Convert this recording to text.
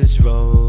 this road.